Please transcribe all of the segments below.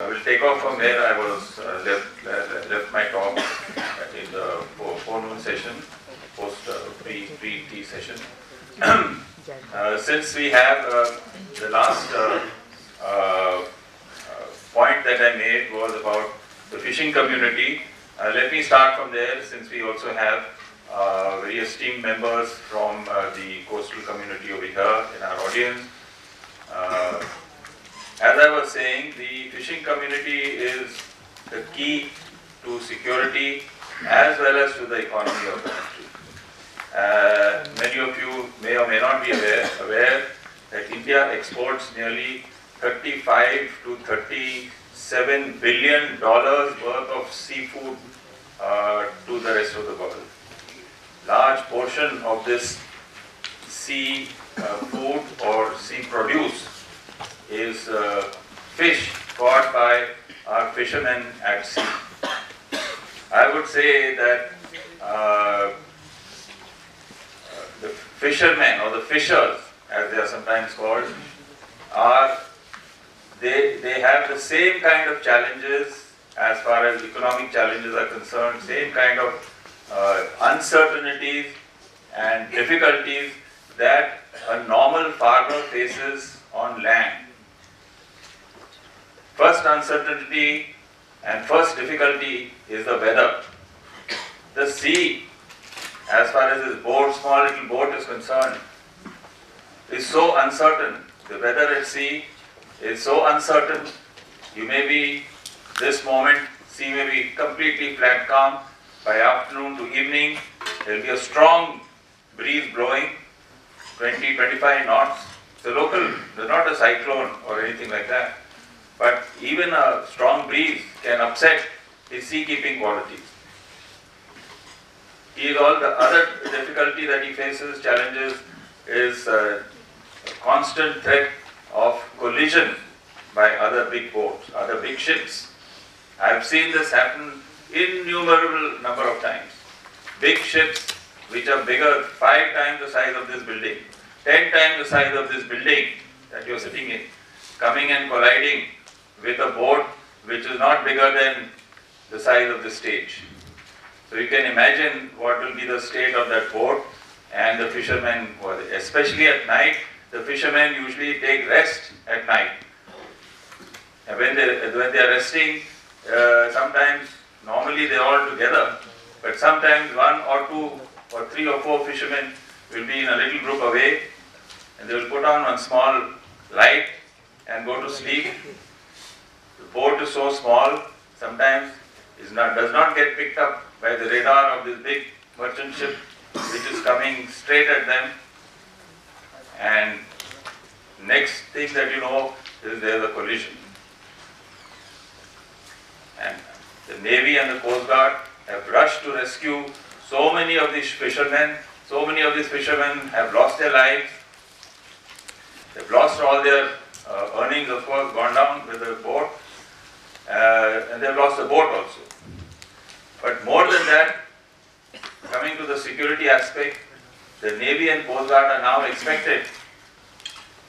I will take off from there. I was uh, left, left, left my talk in the fo- forenoon session, post uh, pre pre tea session. uh, since we have uh, the last uh, uh, uh, point that I made was about the fishing community. Let me start from there since we also have very esteemed members from the coastal community over here in our audience. As I was saying, the fishing community is the key to security as well as to the economy of the country. Uh, many of you may or may not be aware, aware that India exports nearly 35 to 37 billion dollars worth of seafood uh, to the rest of the world. Large portion of this sea uh, food or sea produce is uh, fish caught by our fishermen at sea. I would say that uh, the fishermen or the fishers, as they are sometimes called, are they, they have the same kind of challenges as far as economic challenges are concerned, same kind of uh, uncertainties and difficulties that a normal farmer faces on land. First uncertainty and first difficulty is the weather. The sea, as far as this boat, small little boat is concerned, is so uncertain. The weather at sea is so uncertain. You may be, this moment, sea may be completely flat calm. By afternoon to evening, there will be a strong breeze blowing, 20, 25 knots. A local, not a cyclone or anything like that. But even a strong breeze can upset his seakeeping qualities. He is all the other difficulty that he faces, challenges, is a constant threat of collision by other big boats, other big ships. I have seen this happen innumerable number of times. Big ships which are bigger, five times the size of this building, ten times the size of this building that you are sitting in, coming and colliding with a boat which is not bigger than the size of the stage. So you can imagine what will be the state of that boat and the fishermen, especially at night, the fishermen usually take rest at night. And when they, when they are resting, uh, sometimes, normally they are all together, but sometimes one or two or three or four fishermen will be in a little group away and they will put on one small light and go to sleep. The boat is so small, sometimes is not, does not get picked up by the radar of this big merchant ship which is coming straight at them. And next thing that you know is there is a collision. And the Navy and the Coast Guard have rushed to rescue so many of these fishermen. So many of these fishermen have lost their lives. They've lost all their uh, earnings, of course, gone down with the boat, and they've lost the boat also. But more than that, coming to the security aspect, the Navy and Coast Guard are now expected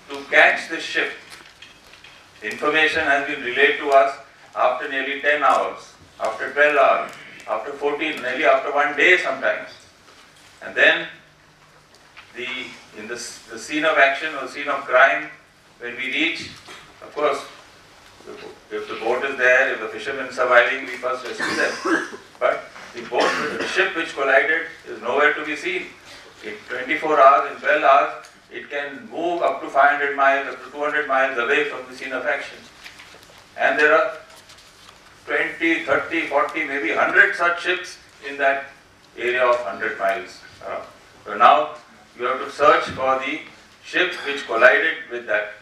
to catch the ship. Information has been relayed to us after nearly 10 hours, after 12 hours, after 14, nearly after one day sometimes. And then the in the, the scene of action or scene of crime, when we reach, of course, if the boat is there, if the fishermen surviving, we first rescue them. But the boat, the ship which collided is nowhere to be seen. In 24 hours, in 12 hours, it can move up to 500 miles, up to 200 miles away from the scene of action. And there are 20, 30, 40, maybe 100 such ships in that area of 100 miles. So now you have to search for the ship which collided with that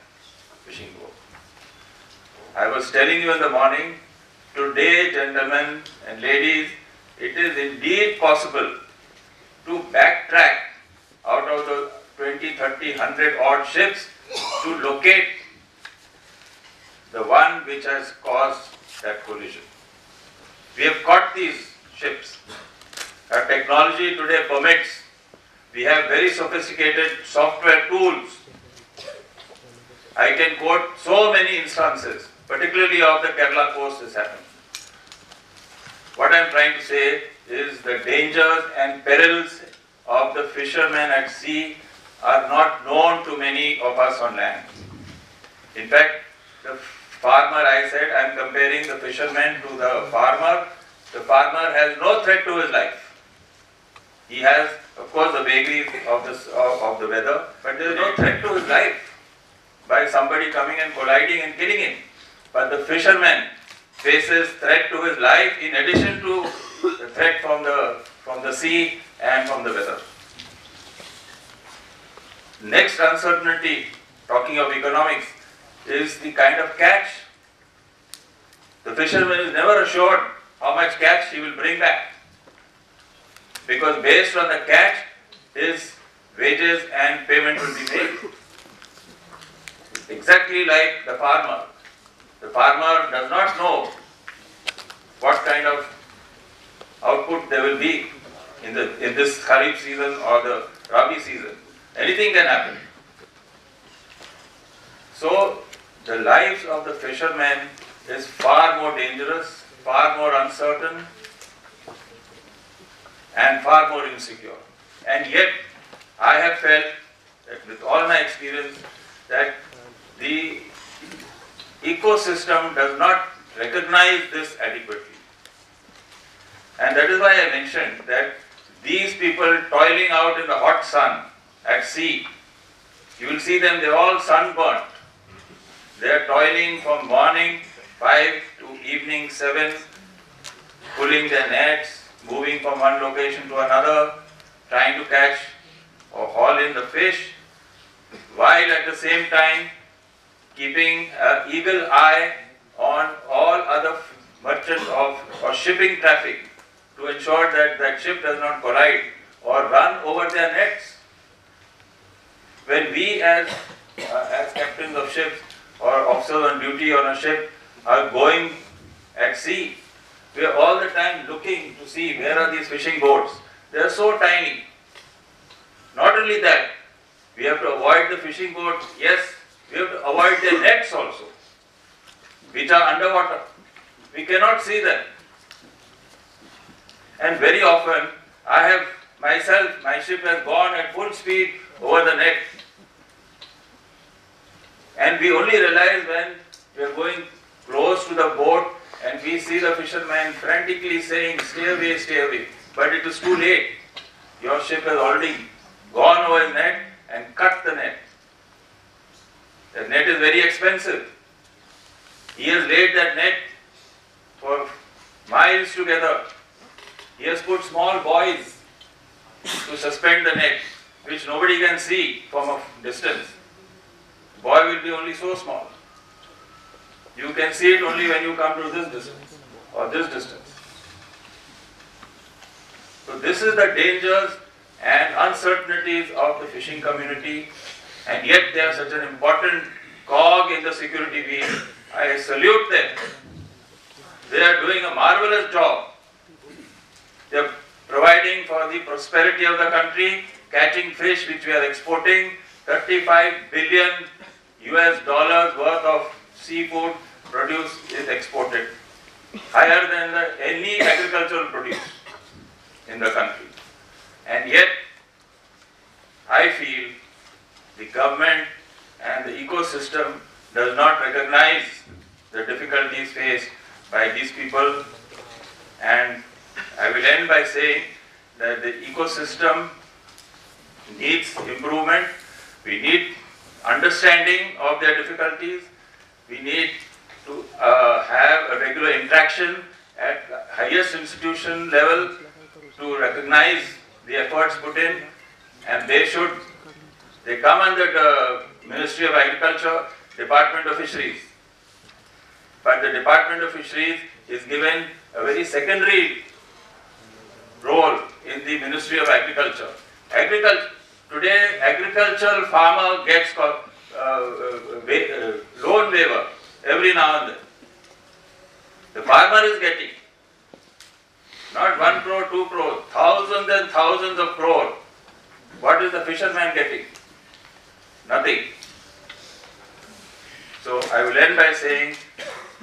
fishing boat. I was telling you in the morning, today, gentlemen and ladies, it is indeed possible to backtrack out of the 20, 30, 100 odd ships to locate the one which has caused that collision. We have caught these ships. Our technology today permits, we have very sophisticated software tools. I can quote so many instances, particularly of the Kerala coast is happening. What I'm trying to say is the dangers and perils of the fishermen at sea are not known to many of us on land. In fact, the farmer, I said, I'm comparing the fisherman to the farmer. The farmer has no threat to his life. He has, of course, the vagaries of, of, of the weather, but there is no threat to his life by somebody coming and colliding and killing him. But the fisherman faces threat to his life in addition to the threat from the, from the sea and from the weather. Next uncertainty, talking of economics, is the kind of catch. The fisherman is never assured how much catch he will bring back. Because based on the catch, his wages and payment will be made. Exactly like the farmer. The farmer does not know what kind of output there will be in, the, in this Kharif season or the Rabi season. Anything can happen. So, the lives of the fishermen is far more dangerous, far more uncertain, and far more insecure. And yet, I have felt that with all my experience, that the ecosystem does not recognize this adequately. And that is why I mentioned that these people toiling out in the hot sun at sea, you will see them, they're all sunburnt. They are toiling from morning 5 to evening 7, pulling their nets, moving from one location to another, trying to catch or haul in the fish, while at the same time keeping an eagle eye on all other merchants of or shipping traffic to ensure that that ship does not collide or run over their nets. When we as, uh, as captains of ships or officers on duty on a ship are going at sea, we are all the time looking to see where are these fishing boats. They are so tiny. Not only that, we have to avoid the fishing boats. Yes, we have to avoid their nets also, which are underwater. We cannot see them. And very often, I have myself, my ship has gone at full speed over the net. And we only realize when we are going close to the boat and we see the fisherman frantically saying, stay away, stay away. But it is too late. Your ship has already gone over his net and cut the net. The net is very expensive. He has laid that net for miles together. He has put small buoys to suspend the net, which nobody can see from a distance. Buoy will be only so small. You can see it only when you come to this distance or this distance. So this is the dangers and uncertainties of the fishing community and yet they are such an important cog in the security wheel. I salute them. They are doing a marvelous job. They are providing for the prosperity of the country, catching fish which we are exporting, 35 billion US dollars worth of seafood produce is exported, higher than the, any agricultural produce in the country. And yet, I feel the government and the ecosystem does not recognize the difficulties faced by these people and I will end by saying that the ecosystem needs improvement. We need understanding of their difficulties. We need to uh, have a regular interaction at highest institution level to recognize the efforts put in and they should, they come under the Ministry of Agriculture, Department of Fisheries. But the Department of Fisheries is given a very secondary role in the Ministry of Agriculture. Agriculture today, agricultural farmer gets uh, uh, loan waiver every now and then. The farmer is getting not one crore, two crore, thousands and thousands of crore. What is the fisherman getting? Nothing. So I will end by saying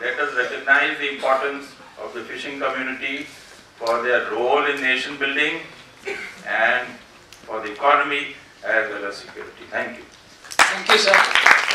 let us recognize the importance of the fishing community for their role in nation building and for the economy as well as security. Thank you. Thank you, sir.